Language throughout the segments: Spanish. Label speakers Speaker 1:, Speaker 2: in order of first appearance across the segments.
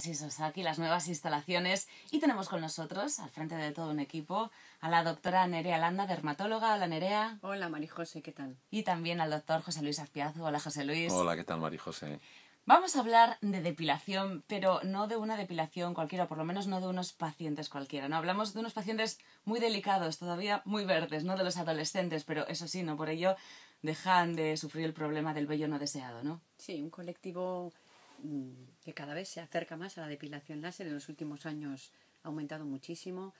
Speaker 1: Sosaki, las nuevas instalaciones y tenemos con nosotros, al frente de todo un equipo, a la doctora Nerea Landa, dermatóloga. Hola Nerea.
Speaker 2: Hola Marijose, ¿qué tal?
Speaker 1: Y también al doctor José Luis Azpiazu. Hola José Luis.
Speaker 3: Hola, ¿qué tal Marijose?
Speaker 1: Vamos a hablar de depilación, pero no de una depilación cualquiera, por lo menos no de unos pacientes cualquiera. No hablamos de unos pacientes muy delicados, todavía muy verdes, no de los adolescentes, pero eso sí, no por ello dejan de sufrir el problema del vello no deseado, ¿no?
Speaker 2: Sí, un colectivo que cada vez se acerca más a la depilación láser. En los últimos años ha aumentado muchísimo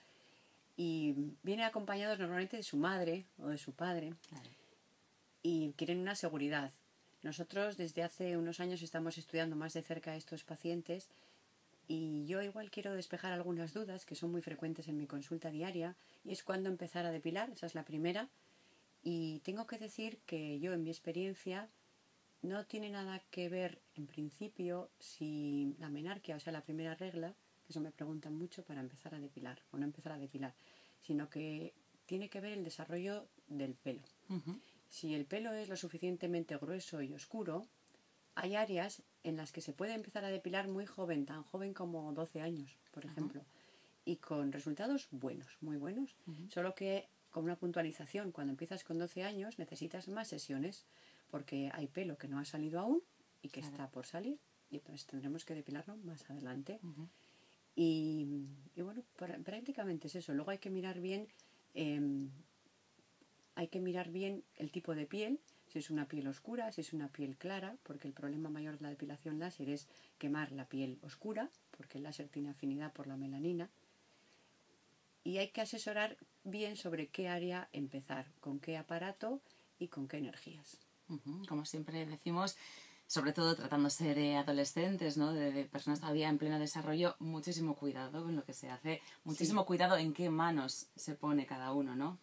Speaker 2: y viene acompañados normalmente de su madre o de su padre y quieren una seguridad. Nosotros desde hace unos años estamos estudiando más de cerca a estos pacientes y yo igual quiero despejar algunas dudas que son muy frecuentes en mi consulta diaria y es cuándo empezar a depilar, esa es la primera. Y tengo que decir que yo en mi experiencia no tiene nada que ver en principio si la menarquia, o sea, la primera regla, que eso me preguntan mucho para empezar a depilar o no empezar a depilar, sino que tiene que ver el desarrollo del pelo. Si el pelo es lo suficientemente grueso y oscuro, hay áreas en las que se puede empezar a depilar muy joven, tan joven como 12 años, por ejemplo, y con resultados buenos, muy buenos, solo que con una puntualización, cuando empiezas con 12 años necesitas más sesiones, porque hay pelo que no ha salido aún y que está por salir, y entonces tendremos que depilarlo más adelante. y, bueno, prácticamente es eso. Luego hay que mirar bien em, hay que mirar bien el tipo de piel, si es una piel oscura, si es una piel clara, porque el problema mayor de la depilación láser es quemar la piel oscura, porque el láser tiene afinidad por la melanina. Y hay que asesorar bien sobre qué área empezar, con qué aparato y con qué energías.
Speaker 1: Como siempre decimos, sobre todo tratándose de adolescentes, ¿no? de, personas todavía en pleno desarrollo, muchísimo cuidado con lo que se hace, muchísimo cuidado en qué manos se pone cada uno, ¿no?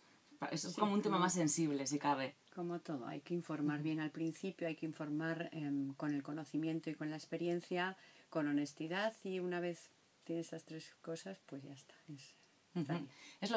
Speaker 1: Es como un tema más sensible, si cabe.
Speaker 2: Como todo, hay que informar bien al principio, hay que informar em, con el conocimiento y con la experiencia, con honestidad y una vez tienes esas tres cosas, pues ya está. Es,
Speaker 1: es lo que